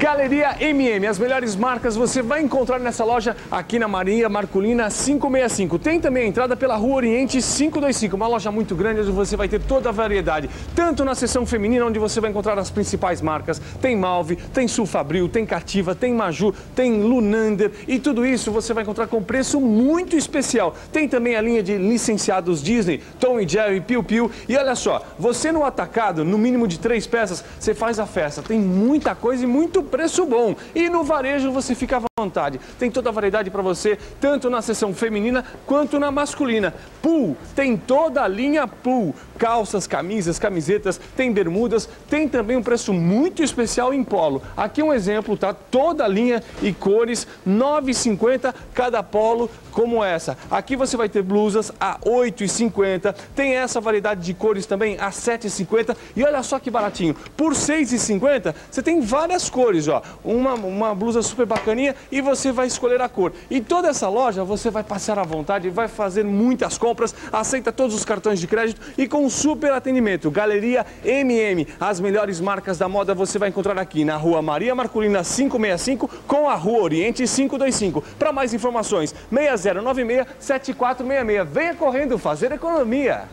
Galeria MM, as melhores marcas você vai encontrar nessa loja aqui na Maria Marculina 565. Tem também a entrada pela Rua Oriente 525, uma loja muito grande onde você vai ter toda a variedade, tanto na seção feminina onde você vai encontrar as principais marcas, tem Malve, tem Sulfabril, tem Cativa, tem Maju, tem Lunander e tudo isso você vai encontrar com preço muito especial. Tem também a linha de licenciados Disney, Tom e Jerry, Piu Piu e olha só, você no atacado, no mínimo de três peças, você faz a festa. Tem muita coisa e muito preço bom. E no varejo você fica à vontade. Tem toda a variedade para você, tanto na seção feminina quanto na masculina. Pool, tem toda a linha Pool. Calças, camisas, camisetas, tem bermudas, tem também um preço muito especial em polo. Aqui um exemplo, tá? Toda a linha e cores, R$ 9,50 cada polo como essa. Aqui você vai ter blusas a R$ 8,50. Tem essa variedade de cores também a R$ 7,50. E olha só que baratinho, por R$ 6,50 você tem várias cores, ó. Uma, uma blusa super bacaninha e você vai escolher a cor. E toda essa loja você vai passear à vontade, vai fazer muitas compras, aceita todos os cartões de crédito e com super atendimento. Galeria MM, as melhores marcas da moda você vai encontrar aqui na rua Maria Marculina 565 com a rua Oriente 525. Para mais informações, 6096 7466. Venha correndo fazer economia.